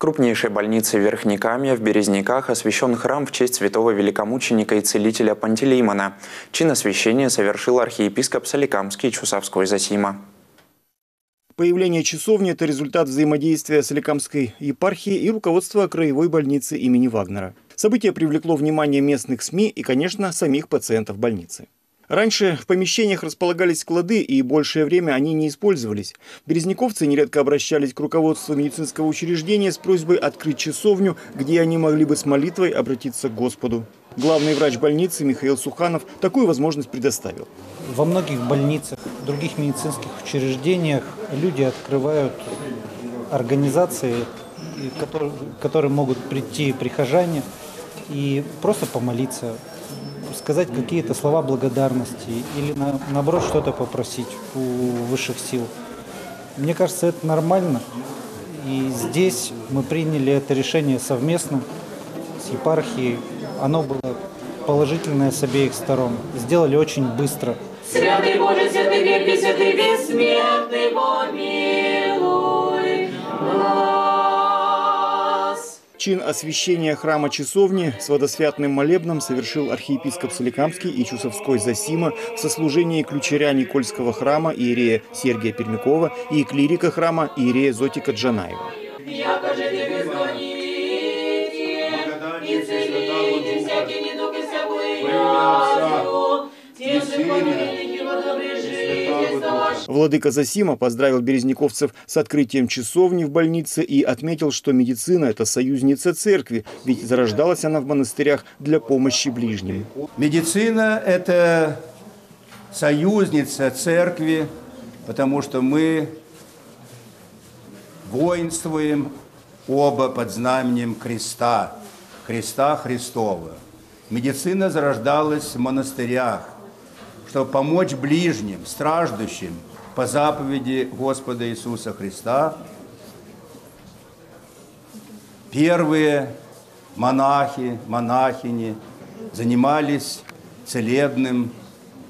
крупнейшей больнице Верхнекамья в Березняках освящен храм в честь святого великомученика и целителя Пантелеймона. Чин освящения совершил архиепископ Соликамский Чусовской Засима. Появление часовни – это результат взаимодействия Соликамской епархии и руководства краевой больницы имени Вагнера. Событие привлекло внимание местных СМИ и, конечно, самих пациентов больницы. Раньше в помещениях располагались склады, и большее время они не использовались. Березняковцы нередко обращались к руководству медицинского учреждения с просьбой открыть часовню, где они могли бы с молитвой обратиться к Господу. Главный врач больницы Михаил Суханов такую возможность предоставил. Во многих больницах, других медицинских учреждениях люди открывают организации, к которым могут прийти прихожане и просто помолиться, сказать какие-то слова благодарности или на, наоборот что-то попросить у высших сил. Мне кажется, это нормально. И здесь мы приняли это решение совместно с епархией. Оно было положительное с обеих сторон. Сделали очень быстро. Святый Боже, святый святый бессмертный, помилуй Чин освящения храма часовни с водосвятным молебном совершил архиепископ Соликамский и Чусовской Засима в сослужении ключеря Никольского храма Иерея Сергия Пермякова и клирика храма Иерея Зотика Джанаева. Те Владыка Засима поздравил березняковцев с открытием часовни в больнице и отметил, что медицина – это союзница церкви, ведь зарождалась она в монастырях для помощи ближним. Медицина – это союзница церкви, потому что мы воинствуем оба под знаменем креста, креста Христова. Медицина зарождалась в монастырях, чтобы помочь ближним, страждущим по заповеди Господа Иисуса Христа. Первые монахи, монахини занимались целебным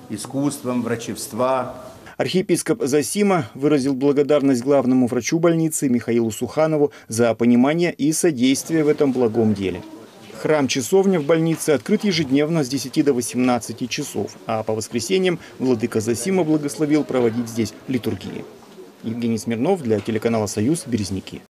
искусством врачевства. Архиепископ Засима выразил благодарность главному врачу больницы Михаилу Суханову за понимание и содействие в этом благом деле. Храм-часовня в больнице открыт ежедневно с 10 до 18 часов, а по воскресеньям владыка Засима благословил проводить здесь литургии. Евгений Смирнов для телеканала «Союз. Березники».